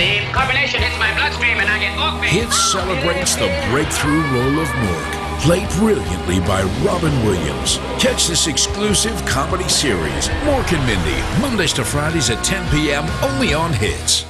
The combination hits my bloodstream and I get Hits celebrates the breakthrough role of Mork, played brilliantly by Robin Williams. Catch this exclusive comedy series, Mork and Mindy, Mondays to Fridays at 10 p.m. only on Hits.